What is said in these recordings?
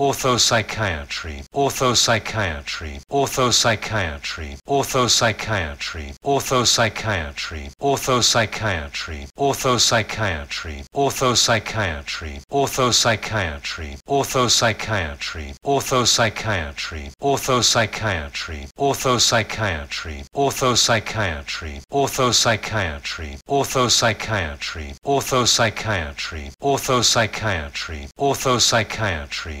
orthopsychiatry, orthopsychiatry, orthopsychiatry, orthopsychiatry, orthopsychiatry, orthopsychiatry, orthopsychiatry, orthopsychiatry, orthopsychiatry, orthopsychiatry, orthopsychiatry, orthopsychiatry, orthopsychiatry, orthopsychiatry, orthopsychiatry, orthopsychiatry, orthopsychiatry, orthopsychiatry, orthopsychiatry,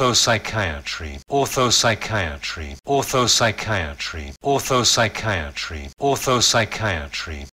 orthopsychiatry, orthopsychiatry, orthopsychiatry, orthopsychiatry,